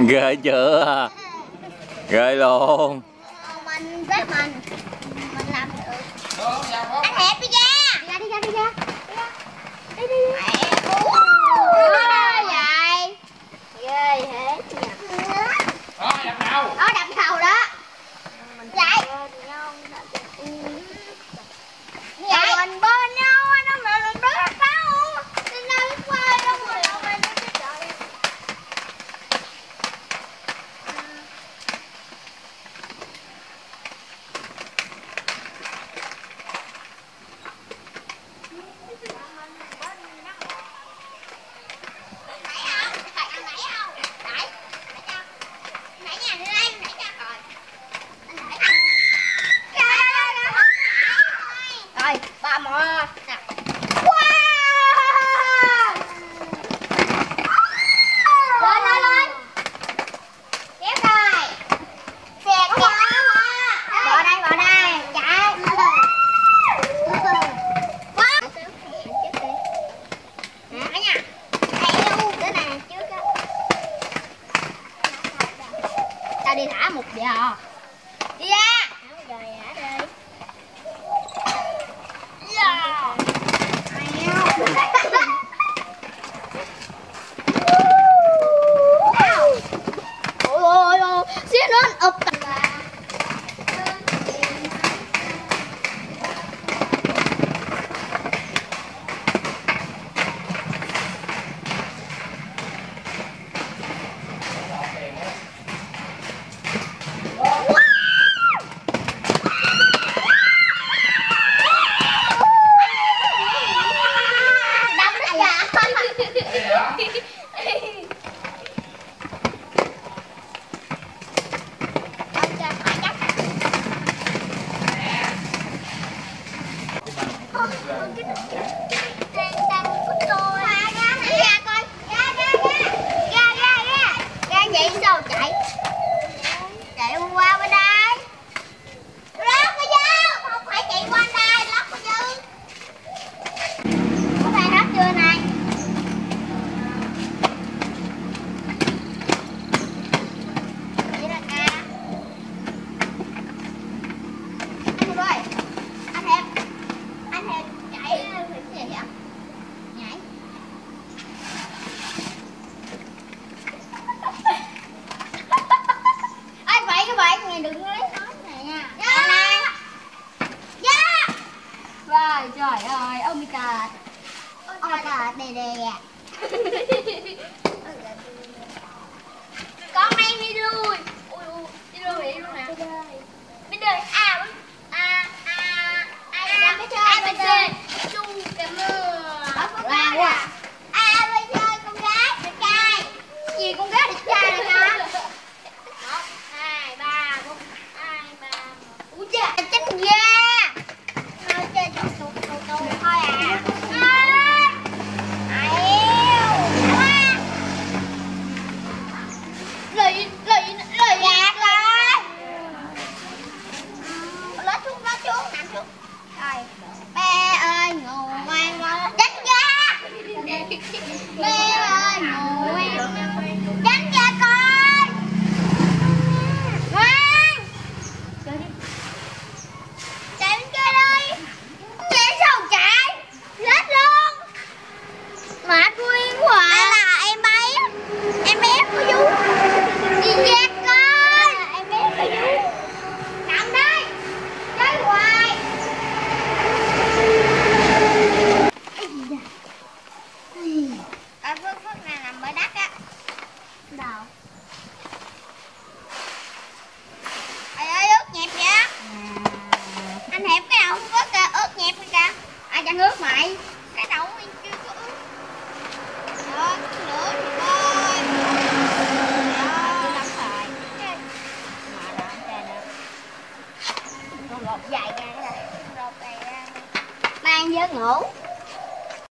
ghê chưa? Ghê luôn. Mình mình làm được. Anh đẹp đi ra. Đi ra đi ra đi ra. Đi đi ta đi thả một giờ đi ra. おみたい。おみたいでで。có mấy video lụy lụy lụy rồi. Lết xuống lết xuống nằm xuống rồi, bé ơi, ngủ ngoan ngoan tránh bé ơi, ngủ ngoan tránh ra ngoan. Chạy bên kia đi. Chạy sao chạy. Lết luôn. Mệt nước mày. Cái đầu mình chưa có ướt. Đó lửa thì ơi đó lắm rồi mà làm ra được con gọt dài ra cái này. Mang giấc ngủ.